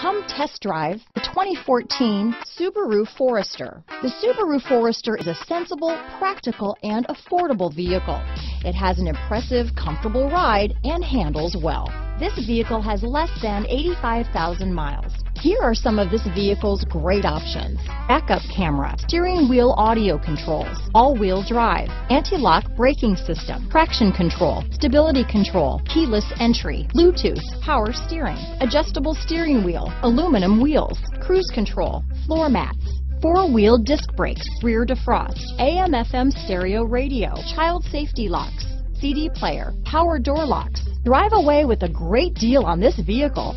Come test drive the 2014 Subaru Forester. The Subaru Forester is a sensible, practical, and affordable vehicle. It has an impressive, comfortable ride and handles well. This vehicle has less than 85,000 miles. Here are some of this vehicle's great options. Backup camera, steering wheel audio controls, all-wheel drive, anti-lock braking system, traction control, stability control, keyless entry, Bluetooth, power steering, adjustable steering wheel, aluminum wheels, cruise control, floor mats, four-wheel disc brakes, rear defrost, AM FM stereo radio, child safety locks, CD player, power door locks. Drive away with a great deal on this vehicle.